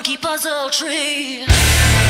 monkey puzzle tree.